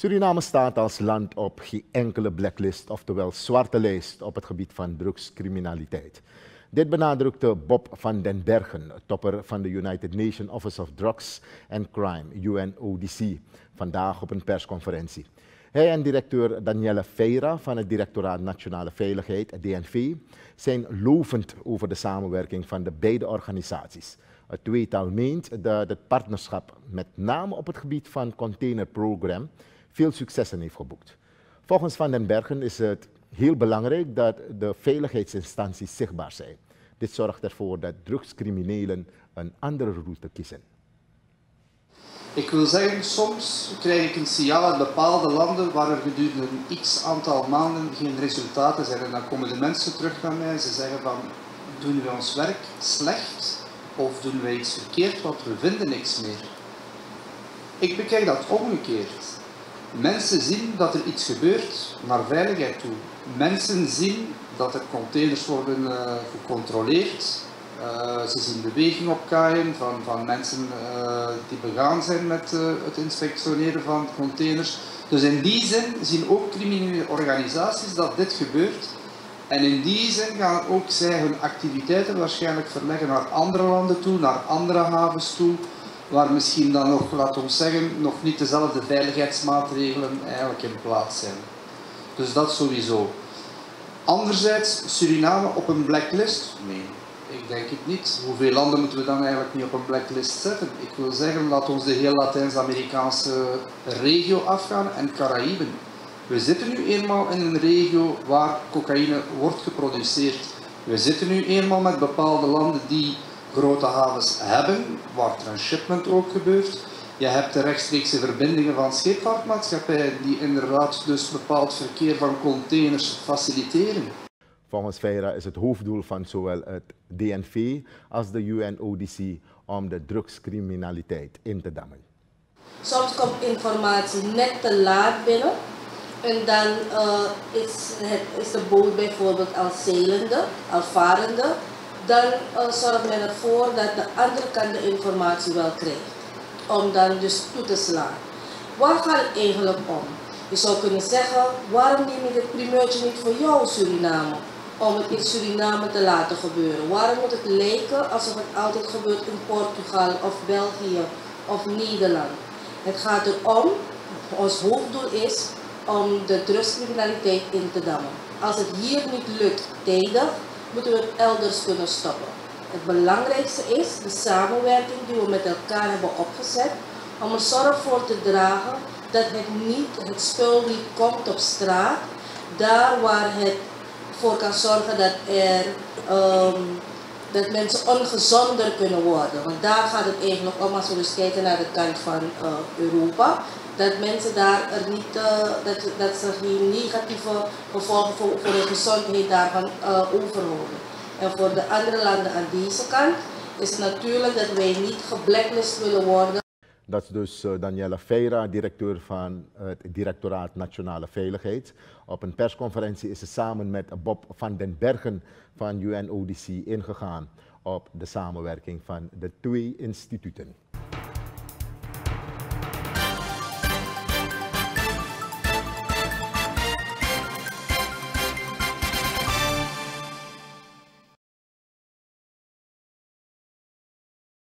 Suriname staat als land op geen enkele blacklist, oftewel zwarte lijst op het gebied van drugscriminaliteit. Dit benadrukte Bob van den Bergen, topper van de United Nations Office of Drugs and Crime, UNODC, vandaag op een persconferentie. Hij en directeur Danielle Feira van het Directoraat Nationale Veiligheid, DNV, zijn lovend over de samenwerking van de beide organisaties. Het tweetal meent dat het partnerschap met name op het gebied van containerprogram veel successen heeft geboekt. Volgens Van den Bergen is het heel belangrijk dat de veiligheidsinstanties zichtbaar zijn. Dit zorgt ervoor dat drugscriminelen een andere route kiezen. Ik wil zeggen, soms krijg ik een signaal uit bepaalde landen waar er gedurende een x aantal maanden geen resultaten zijn. En dan komen de mensen terug naar mij en ze zeggen van, doen we ons werk slecht of doen wij iets verkeerd, want we vinden niks meer. Ik bekijk dat omgekeerd. Mensen zien dat er iets gebeurt naar veiligheid toe. Mensen zien dat er containers worden uh, gecontroleerd. Uh, ze zien beweging op kaaien van, van mensen uh, die begaan zijn met het inspectioneren van containers. Dus in die zin zien ook criminele organisaties dat dit gebeurt. En in die zin gaan ook zij hun activiteiten waarschijnlijk verleggen naar andere landen toe, naar andere havens toe waar misschien dan nog, laten we zeggen, nog niet dezelfde veiligheidsmaatregelen eigenlijk in plaats zijn. Dus dat sowieso. Anderzijds, Suriname op een blacklist? Nee, ik denk het niet. Hoeveel landen moeten we dan eigenlijk niet op een blacklist zetten? Ik wil zeggen, laat ons de hele Latijns-Amerikaanse regio afgaan en Caraïben. We zitten nu eenmaal in een regio waar cocaïne wordt geproduceerd. We zitten nu eenmaal met bepaalde landen die grote havens hebben, waar transshipment ook gebeurt. Je hebt de rechtstreekse verbindingen van scheepvaartmaatschappijen die inderdaad dus bepaald verkeer van containers faciliteren. Volgens Feira is het hoofddoel van zowel het DNV als de UNODC om de drugscriminaliteit in te dammen. Soms komt informatie net te laat binnen en dan uh, is, het, is de boot bijvoorbeeld al zeilende, al varende dan uh, zorgt men ervoor dat de andere kant de informatie wel krijgt. Om dan dus toe te slaan. Waar gaat het eigenlijk om? Je zou kunnen zeggen, waarom neem je dit primeurtje niet voor jou Suriname? Om het in Suriname te laten gebeuren. Waarom moet het lijken alsof het altijd gebeurt in Portugal of België of Nederland? Het gaat erom, ons hoofddoel is om de drugscriminaliteit in te dammen. Als het hier niet lukt tijdig, moeten we het elders kunnen stoppen. Het belangrijkste is de samenwerking die we met elkaar hebben opgezet om er zorg voor te dragen dat het, niet, het spul niet komt op straat, daar waar het voor kan zorgen dat, er, um, dat mensen ongezonder kunnen worden. Want daar gaat het eigenlijk om als we dus kijken naar de kant van uh, Europa dat mensen daar er niet, uh, dat, dat ze geen negatieve gevolgen voor, voor de gezondheid daarvan uh, overhouden. En voor de andere landen aan deze kant is natuurlijk dat wij niet geblacklist willen worden. Dat is dus uh, Daniela Feira, directeur van het Directoraat Nationale Veiligheid. Op een persconferentie is ze samen met Bob van den Bergen van UNODC ingegaan op de samenwerking van de twee instituten.